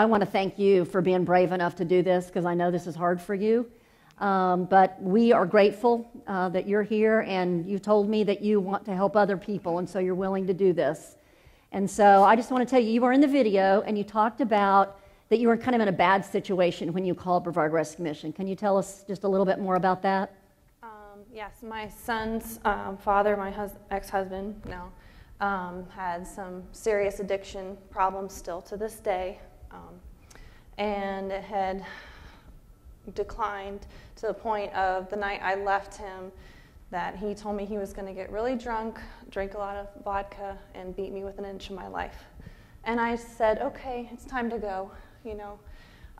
I want to thank you for being brave enough to do this because I know this is hard for you. Um, but we are grateful uh, that you're here and you told me that you want to help other people, and so you're willing to do this. And so I just want to tell you, you were in the video and you talked about that you were kind of in a bad situation when you called Brevard Rescue Mission. Can you tell us just a little bit more about that? Um, yes, my son's um, father, my hus- ex-husband now, um, had some serious addiction problems still to this day, um, and it had declined to the point of the night I left him that he told me he was going to get really drunk, drink a lot of vodka, and beat me with an inch of my life. And I said, okay, it's time to go. You know,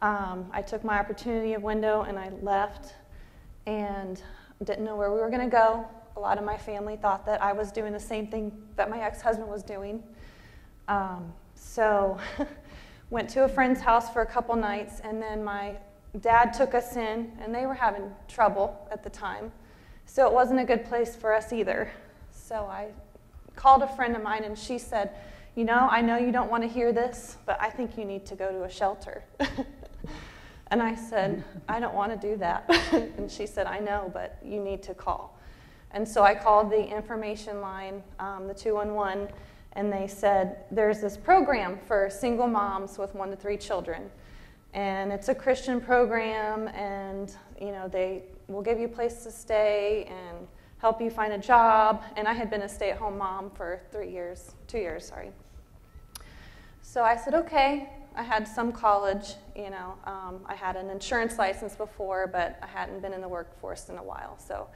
um, I took my opportunity of window and I left, and didn't know where we were going to go. A lot of my family thought that I was doing the same thing that my ex-husband was doing. Um, so, went to a friend's house for a couple nights, and then my dad took us in, and they were having trouble at the time. So it wasn't a good place for us either. So I called a friend of mine, and she said, You know, I know you don't want to hear this, but I think you need to go to a shelter. and I said, I don't want to do that. and she said, I know, but you need to call. And so I called the information line, um, the 211, and they said, There's this program for single moms with one to three children and it's a Christian program, and you know they will give you a place to stay and help you find a job. And I had been a stay-at-home mom for three years, two years, sorry. So I said, okay. I had some college, you know. Um, I had an insurance license before, but I hadn't been in the workforce in a while. So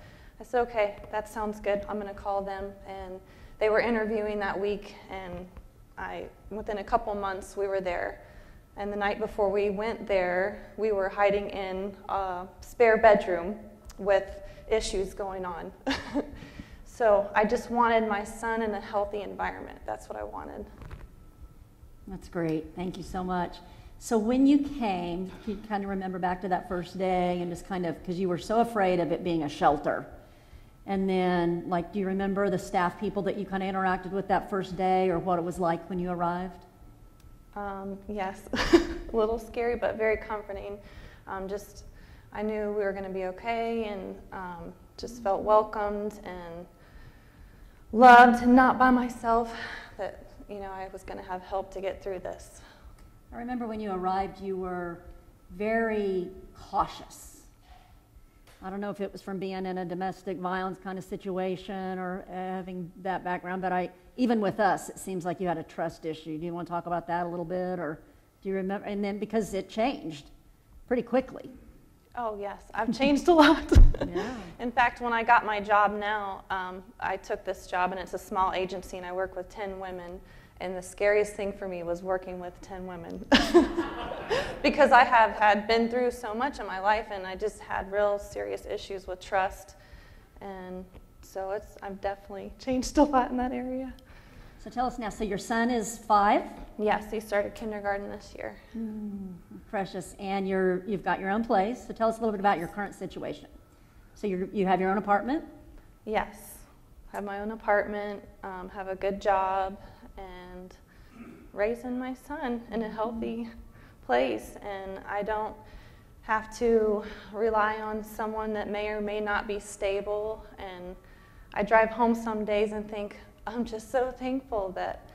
I said, okay, that sounds good. I'm going to call them. And they were interviewing that week, and I, within a couple months, we were there. And the night before we went there, we were hiding in a spare bedroom with issues going on. so I just wanted my son in a healthy environment. That's what I wanted. That's great. Thank you so much. So when you came, you kind of remember back to that first day and just kind of because you were so afraid of it being a shelter. And then, like, do you remember the staff people that you kind of interacted with that first day or what it was like when you arrived? Um, yes, a little scary, but very comforting. Um, just, I knew we were going to be okay and um, just felt welcomed and loved and not by myself, that, you know, I was going to have help to get through this. I remember when you arrived, you were very cautious. I don't know if it was from being in a domestic violence kind of situation or having that background, but I, even with us, it seems like you had a trust issue. Do you want to talk about that a little bit, or do you remember? And then because it changed pretty quickly. Oh yes, I've changed a lot. yeah. In fact, when I got my job now, um, I took this job, and it's a small agency, and I work with ten women and the scariest thing for me was working with 10 women. because I have had been through so much in my life and I just had real serious issues with trust. And so it's I've definitely changed a lot in that area. So tell us now, so your son is five? Yes, he started kindergarten this year. Mm, precious. And you're, you've got your own place. So tell us a little bit about your current situation. So you you have your own apartment? Yes. Have my own apartment, um, have a good job, and raising my son in a healthy place. And I don't have to rely on someone that may or may not be stable. And I drive home some days and think, I'm just so thankful that,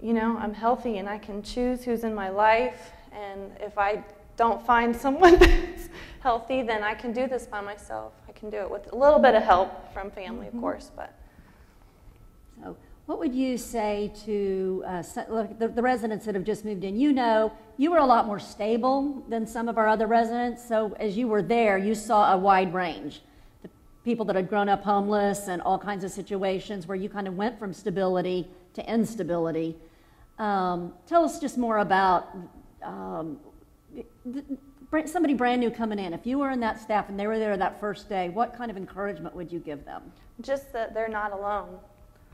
you know, I'm healthy and I can choose who's in my life. And if I don't find someone that's healthy, then I can do this by myself. I can do it with a little bit of help from family, of mm-hmm. course, but. So what would you say to uh, the, the, residents that have just moved in? You know, you were a lot more stable than some of our other residents. So as you were there, you saw a wide range. The people that had grown up homeless and all kinds of situations where you kind of went from stability to instability. Um, tell us just more about um, somebody brand new coming in. If you were in that staff and they were there that first day, what kind of encouragement would you give them? Just that they're not alone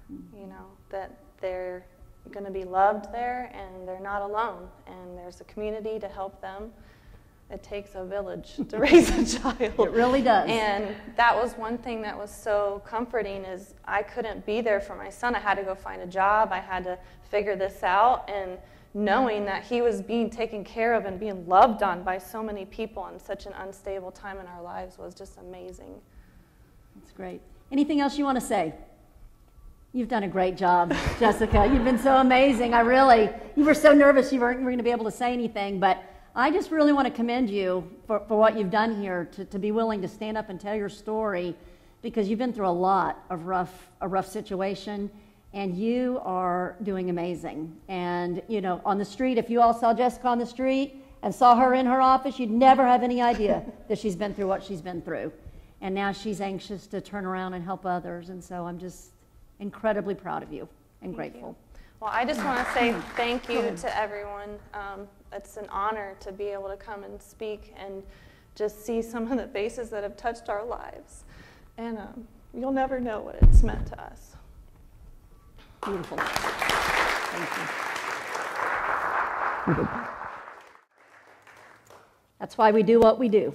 you know, that they're going to be loved there and they're not alone and there's a community to help them. It takes a village to raise a child. It really does. And that was one thing that was so comforting is I couldn't be there for my son. I had to go find a job. I had to figure this out and knowing that he was being taken care of and being loved on by so many people in such an unstable time in our lives was just amazing. That's great. Anything else you want to say? You've done a great job, Jessica. You've been so amazing. I really, you were so nervous you weren't going to be able to say anything, but I just really want to commend you for, for what you've done here to, to be willing to stand up and tell your story because you've been through a lot of rough, a rough situation and you are doing amazing. And, you know, on the street, if you all saw Jessica on the street and saw her in her office, you'd never have any idea that she's been through what she's been through. And now she's anxious to turn around and help others. And so I'm just incredibly proud of you and grateful. Well, I just want to say thank you to everyone. Um, it's an honor to be able to come and speak and just see some of the faces that have touched our lives. And um, you'll never know what it's meant to us. Beautiful. Thank you. That's why we do what we do.